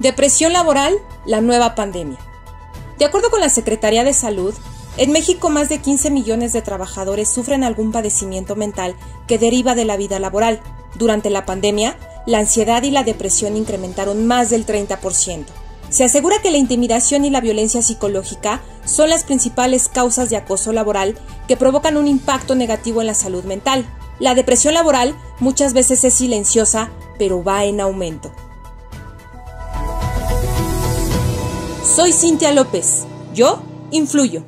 Depresión laboral, la nueva pandemia. De acuerdo con la Secretaría de Salud, en México más de 15 millones de trabajadores sufren algún padecimiento mental que deriva de la vida laboral. Durante la pandemia, la ansiedad y la depresión incrementaron más del 30%. Se asegura que la intimidación y la violencia psicológica son las principales causas de acoso laboral que provocan un impacto negativo en la salud mental. La depresión laboral muchas veces es silenciosa, pero va en aumento. Soy Cintia López. Yo influyo.